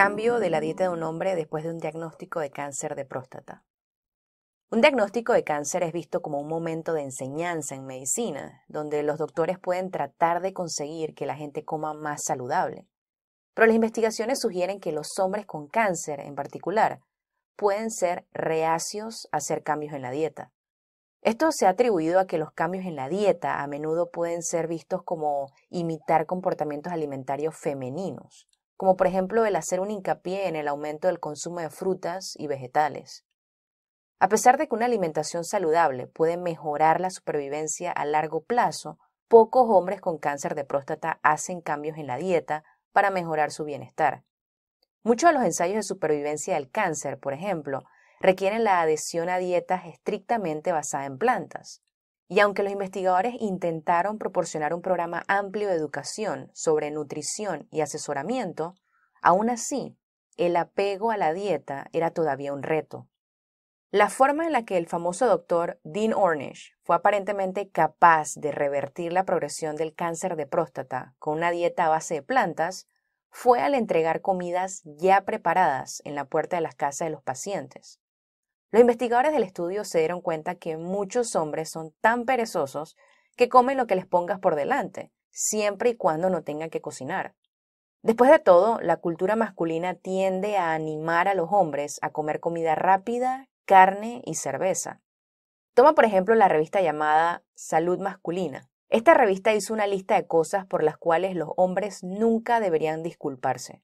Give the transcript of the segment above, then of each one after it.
Cambio de la dieta de un hombre después de un diagnóstico de cáncer de próstata. Un diagnóstico de cáncer es visto como un momento de enseñanza en medicina, donde los doctores pueden tratar de conseguir que la gente coma más saludable. Pero las investigaciones sugieren que los hombres con cáncer en particular pueden ser reacios a hacer cambios en la dieta. Esto se ha atribuido a que los cambios en la dieta a menudo pueden ser vistos como imitar comportamientos alimentarios femeninos, como por ejemplo el hacer un hincapié en el aumento del consumo de frutas y vegetales. A pesar de que una alimentación saludable puede mejorar la supervivencia a largo plazo, pocos hombres con cáncer de próstata hacen cambios en la dieta para mejorar su bienestar. Muchos de los ensayos de supervivencia del cáncer, por ejemplo, requieren la adhesión a dietas estrictamente basadas en plantas. Y aunque los investigadores intentaron proporcionar un programa amplio de educación sobre nutrición y asesoramiento, aún así, el apego a la dieta era todavía un reto. La forma en la que el famoso doctor Dean Ornish fue aparentemente capaz de revertir la progresión del cáncer de próstata con una dieta a base de plantas fue al entregar comidas ya preparadas en la puerta de las casas de los pacientes. Los investigadores del estudio se dieron cuenta que muchos hombres son tan perezosos que comen lo que les pongas por delante, siempre y cuando no tengan que cocinar. Después de todo, la cultura masculina tiende a animar a los hombres a comer comida rápida, carne y cerveza. Toma por ejemplo la revista llamada Salud Masculina. Esta revista hizo una lista de cosas por las cuales los hombres nunca deberían disculparse.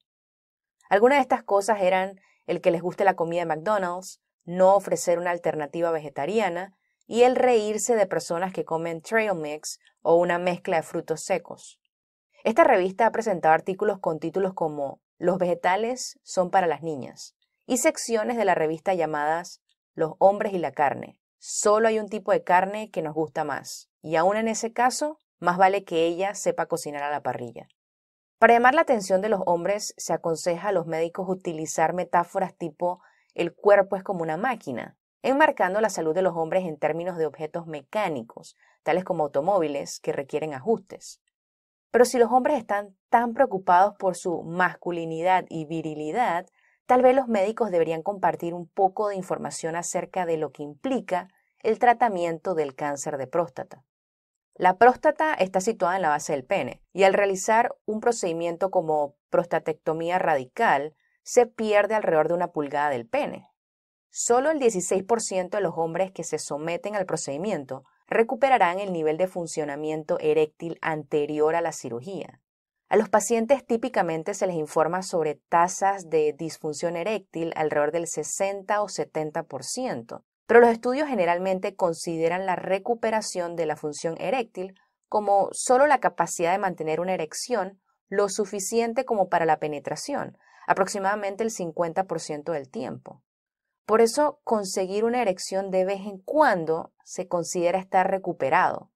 Algunas de estas cosas eran el que les guste la comida de McDonald's, no ofrecer una alternativa vegetariana y el reírse de personas que comen trail mix o una mezcla de frutos secos. Esta revista ha presentado artículos con títulos como Los vegetales son para las niñas y secciones de la revista llamadas Los hombres y la carne. Solo hay un tipo de carne que nos gusta más y aún en ese caso, más vale que ella sepa cocinar a la parrilla. Para llamar la atención de los hombres, se aconseja a los médicos utilizar metáforas tipo el cuerpo es como una máquina, enmarcando la salud de los hombres en términos de objetos mecánicos, tales como automóviles que requieren ajustes. Pero si los hombres están tan preocupados por su masculinidad y virilidad, tal vez los médicos deberían compartir un poco de información acerca de lo que implica el tratamiento del cáncer de próstata. La próstata está situada en la base del pene y al realizar un procedimiento como prostatectomía radical, se pierde alrededor de una pulgada del pene. Solo el 16% de los hombres que se someten al procedimiento recuperarán el nivel de funcionamiento eréctil anterior a la cirugía. A los pacientes típicamente se les informa sobre tasas de disfunción eréctil alrededor del 60 o 70%, pero los estudios generalmente consideran la recuperación de la función eréctil como solo la capacidad de mantener una erección lo suficiente como para la penetración, aproximadamente el 50% del tiempo. Por eso, conseguir una erección de vez en cuando se considera estar recuperado.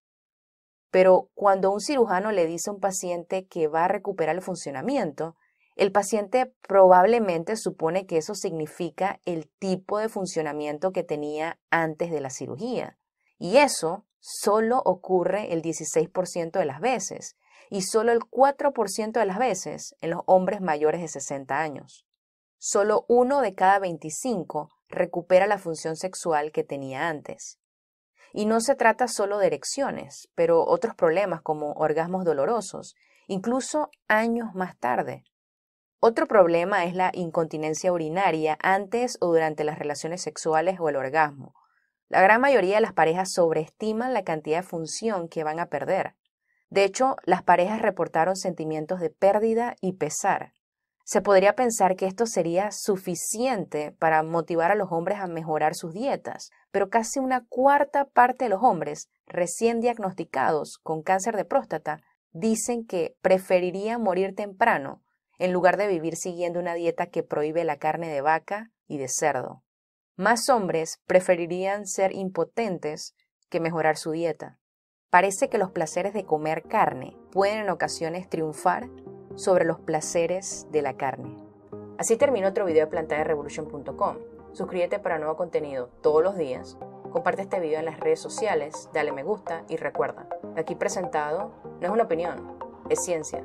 Pero cuando un cirujano le dice a un paciente que va a recuperar el funcionamiento, el paciente probablemente supone que eso significa el tipo de funcionamiento que tenía antes de la cirugía. Y eso solo ocurre el 16% de las veces y solo el 4% de las veces en los hombres mayores de 60 años. Solo uno de cada 25 recupera la función sexual que tenía antes. Y no se trata solo de erecciones, pero otros problemas como orgasmos dolorosos, incluso años más tarde. Otro problema es la incontinencia urinaria antes o durante las relaciones sexuales o el orgasmo. La gran mayoría de las parejas sobreestiman la cantidad de función que van a perder. De hecho, las parejas reportaron sentimientos de pérdida y pesar. Se podría pensar que esto sería suficiente para motivar a los hombres a mejorar sus dietas, pero casi una cuarta parte de los hombres recién diagnosticados con cáncer de próstata dicen que preferirían morir temprano en lugar de vivir siguiendo una dieta que prohíbe la carne de vaca y de cerdo. Más hombres preferirían ser impotentes que mejorar su dieta. Parece que los placeres de comer carne pueden en ocasiones triunfar sobre los placeres de la carne. Así termina otro video de plantaderevolution.com. Suscríbete para nuevo contenido todos los días. Comparte este video en las redes sociales, dale me gusta y recuerda, aquí presentado no es una opinión, es ciencia.